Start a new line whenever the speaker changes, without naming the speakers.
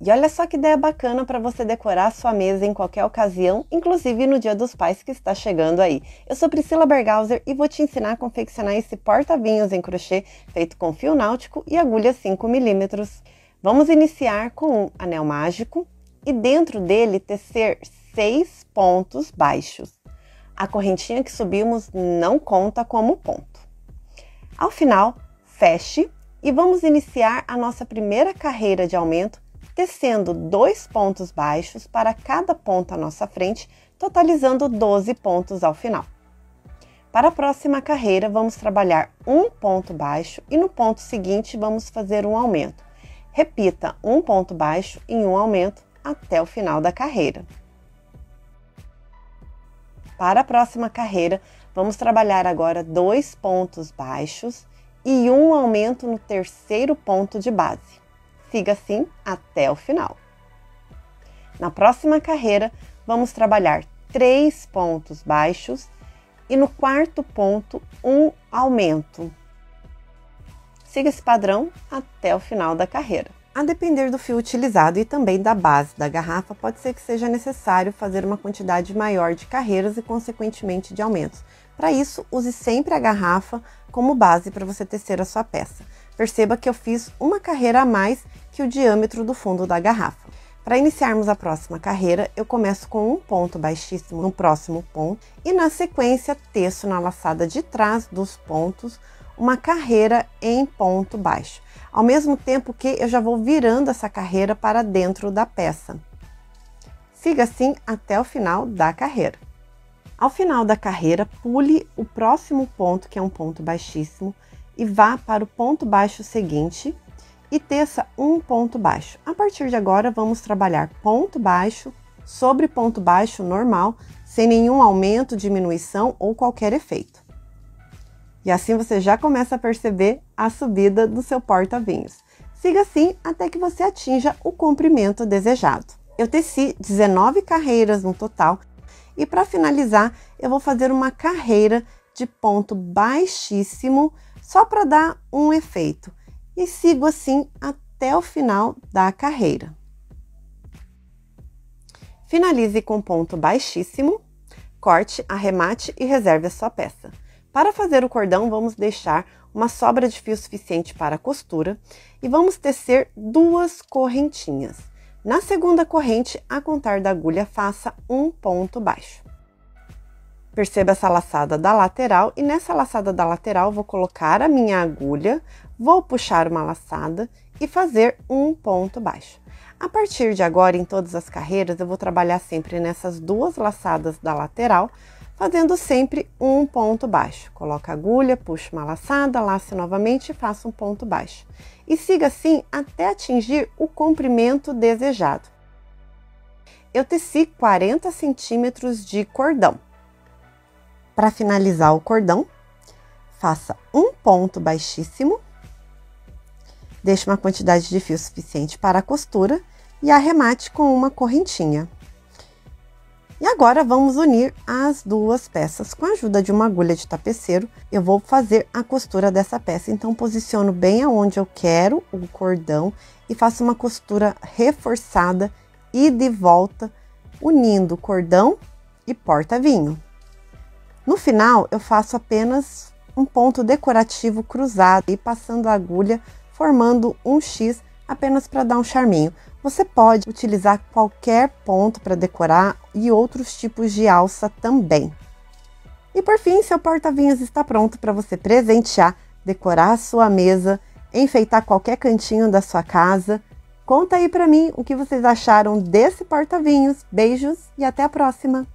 E olha só que ideia bacana para você decorar sua mesa em qualquer ocasião, inclusive no Dia dos Pais que está chegando aí. Eu sou Priscila Bergauser e vou te ensinar a confeccionar esse porta-vinhos em crochê feito com fio náutico e agulha 5mm. Vamos iniciar com um anel mágico e dentro dele tecer seis pontos baixos. A correntinha que subimos não conta como ponto. Ao final, feche e vamos iniciar a nossa primeira carreira de aumento tecendo dois pontos baixos para cada ponto à nossa frente, totalizando 12 pontos ao final. Para a próxima carreira, vamos trabalhar um ponto baixo e no ponto seguinte vamos fazer um aumento. Repita um ponto baixo em um aumento até o final da carreira. Para a próxima carreira, vamos trabalhar agora dois pontos baixos e um aumento no terceiro ponto de base. Siga assim até o final. Na próxima carreira, vamos trabalhar três pontos baixos e no quarto ponto, um aumento. Siga esse padrão até o final da carreira. A depender do fio utilizado e também da base da garrafa, pode ser que seja necessário fazer uma quantidade maior de carreiras e, consequentemente, de aumentos. Para isso, use sempre a garrafa como base para você tecer a sua peça. Perceba que eu fiz uma carreira a mais que o diâmetro do fundo da garrafa. Para iniciarmos a próxima carreira, eu começo com um ponto baixíssimo no próximo ponto e na sequência teço na laçada de trás dos pontos uma carreira em ponto baixo, ao mesmo tempo que eu já vou virando essa carreira para dentro da peça. Siga assim até o final da carreira. Ao final da carreira, pule o próximo ponto, que é um ponto baixíssimo, e vá para o ponto baixo seguinte e teça um ponto baixo. A partir de agora, vamos trabalhar ponto baixo sobre ponto baixo normal, sem nenhum aumento, diminuição ou qualquer efeito. E assim você já começa a perceber a subida do seu porta-vinhos. Siga assim até que você atinja o comprimento desejado. Eu teci 19 carreiras no total e para finalizar, eu vou fazer uma carreira de ponto baixíssimo só para dar um efeito e sigo assim até o final da carreira. Finalize com ponto baixíssimo, corte, arremate e reserve a sua peça. Para fazer o cordão, vamos deixar uma sobra de fio suficiente para a costura e vamos tecer duas correntinhas. Na segunda corrente, a contar da agulha, faça um ponto baixo. Perceba essa laçada da lateral e nessa laçada da lateral vou colocar a minha agulha, vou puxar uma laçada e fazer um ponto baixo. A partir de agora, em todas as carreiras, eu vou trabalhar sempre nessas duas laçadas da lateral, fazendo sempre um ponto baixo. Coloca a agulha, puxa uma laçada, lace novamente e faça um ponto baixo. E siga assim até atingir o comprimento desejado. Eu teci 40 centímetros de cordão. Para finalizar o cordão, faça um ponto baixíssimo, deixe uma quantidade de fio suficiente para a costura e arremate com uma correntinha. E agora vamos unir as duas peças. Com a ajuda de uma agulha de tapeceiro, eu vou fazer a costura dessa peça. Então, posiciono bem aonde eu quero o cordão e faço uma costura reforçada e de volta, unindo cordão e porta-vinho. No final, eu faço apenas um ponto decorativo cruzado e passando a agulha, formando um X apenas para dar um charminho. Você pode utilizar qualquer ponto para decorar e outros tipos de alça também. E por fim, seu porta-vinhos está pronto para você presentear, decorar a sua mesa, enfeitar qualquer cantinho da sua casa. Conta aí para mim o que vocês acharam desse porta-vinhos. Beijos e até a próxima!